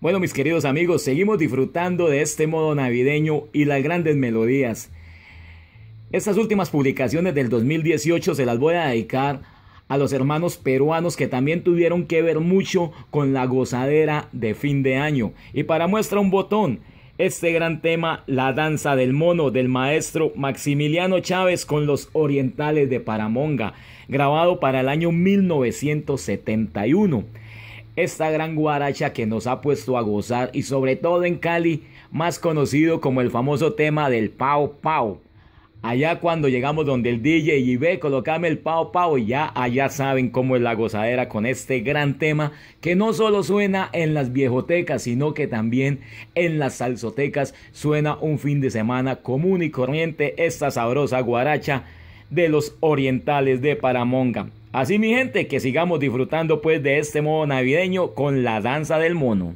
Bueno, mis queridos amigos, seguimos disfrutando de este modo navideño y las grandes melodías. Estas últimas publicaciones del 2018 se las voy a dedicar a los hermanos peruanos que también tuvieron que ver mucho con la gozadera de fin de año. Y para muestra un botón, este gran tema, La danza del mono del maestro Maximiliano Chávez con los orientales de Paramonga, grabado para el año 1971 esta gran guaracha que nos ha puesto a gozar y sobre todo en Cali, más conocido como el famoso tema del Pau Pau. Allá cuando llegamos donde el DJ y ve, colocame el Pau Pau y ya allá saben cómo es la gozadera con este gran tema que no solo suena en las viejotecas, sino que también en las salsotecas suena un fin de semana común y corriente esta sabrosa guaracha de los orientales de Paramonga. Así mi gente, que sigamos disfrutando pues de este modo navideño con la danza del mono.